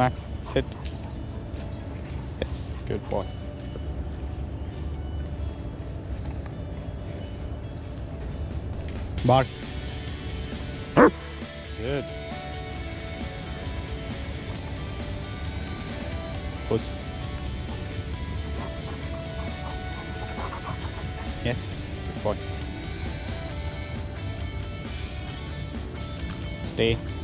Max, sit. Yes, good boy. Bark. Good. Push. Yes, good boy. Stay.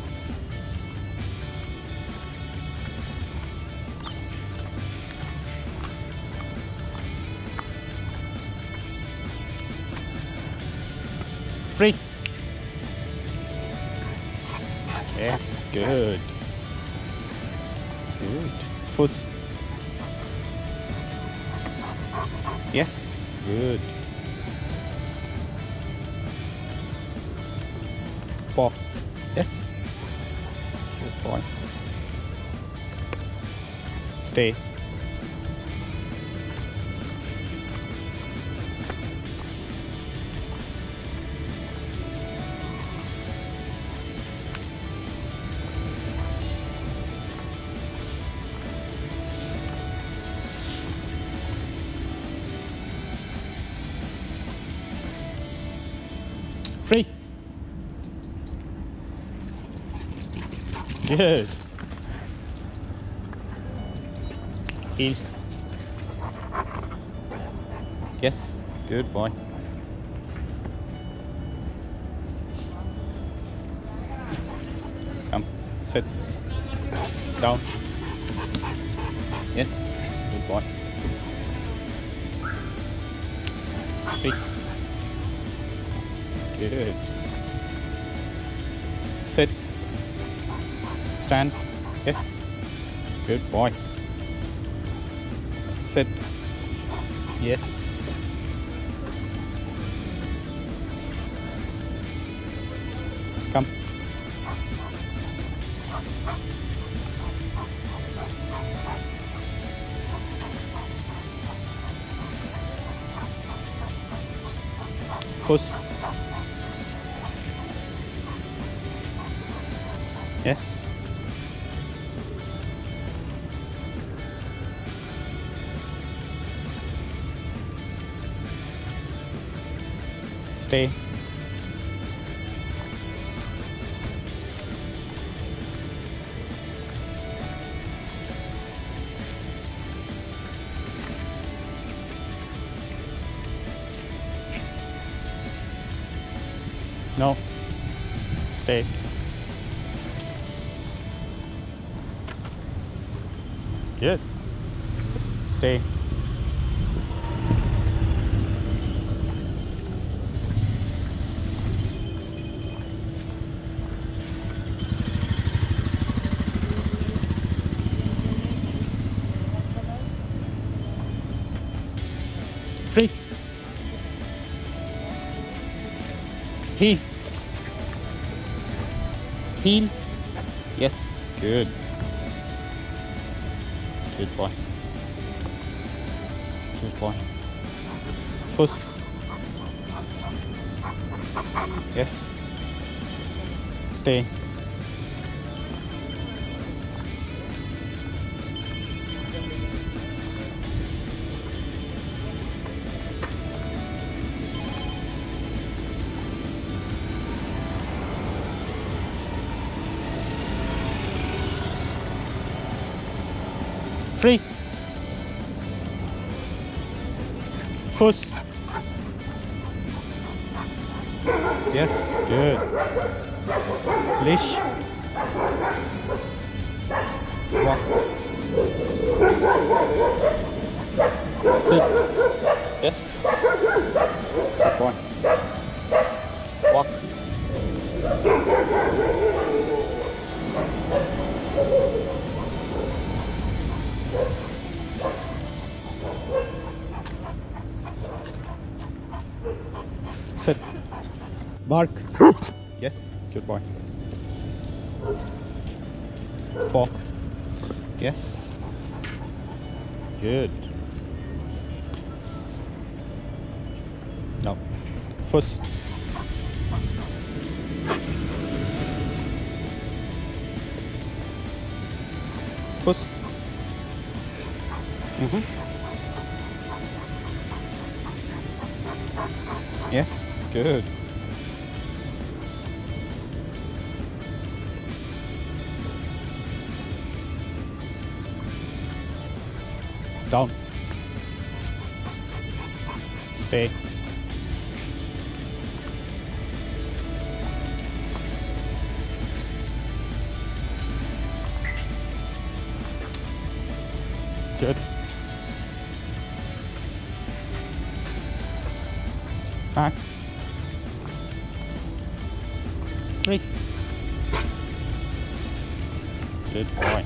Free. Yes, good. Good. Fuss. Yes, good. Paw. Yes. Good boy. Stay. Free. Good. Heel. Yes, good boy. Come, sit. Down. Yes, good boy. Free. Good. Sit. Stand. Yes. Good boy. Sit. Yes. Come. Push. Yes. Stay. No. Stay. Good. Stay. Free. Heel. Heel. Yes. Good. Good boy. Good boy. Push. Yes. Stay. Free. Push. Yes, good. Leash. Walk. Sit. Yes. Good boy. Walk. Sit. Bark. yes. Good boy. Four. Yes. Good. No. Fuss. Push. Mm-hmm. Yes, good. Down. Stay. Good. Max. Good boy.